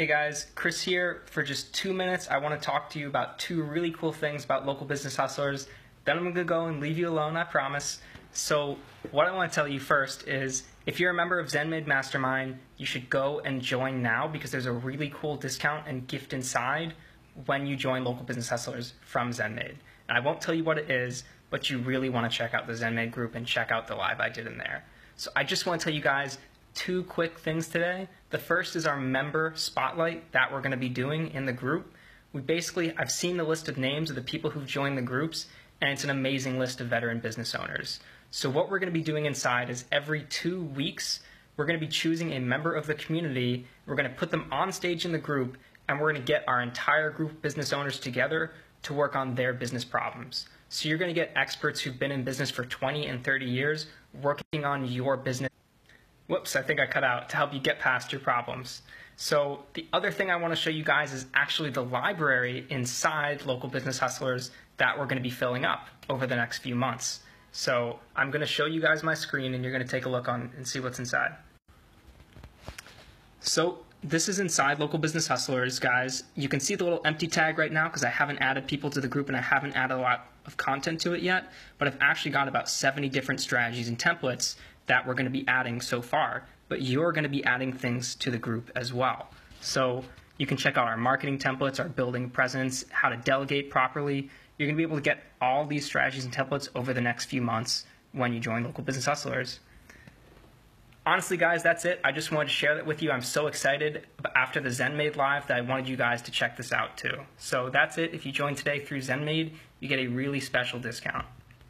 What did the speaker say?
Hey guys, Chris here. For just two minutes, I want to talk to you about two really cool things about local business hustlers. Then I'm going to go and leave you alone, I promise. So, what I want to tell you first is if you're a member of ZenMaid Mastermind, you should go and join now because there's a really cool discount and gift inside when you join local business hustlers from ZenMaid. And I won't tell you what it is, but you really want to check out the ZenMaid group and check out the live I did in there. So, I just want to tell you guys two quick things today. The first is our member spotlight that we're going to be doing in the group. We basically, I've seen the list of names of the people who've joined the groups, and it's an amazing list of veteran business owners. So, what we're going to be doing inside is every two weeks, we're going to be choosing a member of the community. We're going to put them on stage in the group, and we're going to get our entire group of business owners together to work on their business problems. So, you're going to get experts who've been in business for 20 and 30 years working on your business whoops, I think I cut out, to help you get past your problems. So the other thing I want to show you guys is actually the library inside Local Business Hustlers that we're going to be filling up over the next few months. So I'm going to show you guys my screen and you're going to take a look on and see what's inside. So this is inside Local Business Hustlers, guys. You can see the little empty tag right now because I haven't added people to the group and I haven't added a lot of content to it yet, but I've actually got about 70 different strategies and templates that we're going to be adding so far, but you're going to be adding things to the group as well. So you can check out our marketing templates, our building presence, how to delegate properly. You're going to be able to get all these strategies and templates over the next few months when you join Local Business Hustlers. Honestly, guys, that's it. I just wanted to share that with you. I'm so excited after the ZenMaid Live that I wanted you guys to check this out too. So that's it. If you join today through ZenMaid, you get a really special discount.